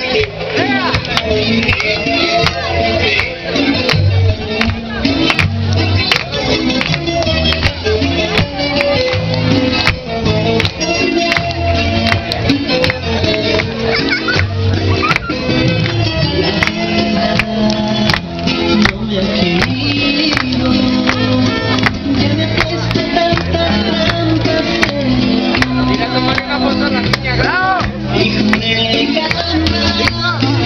Yeah! together.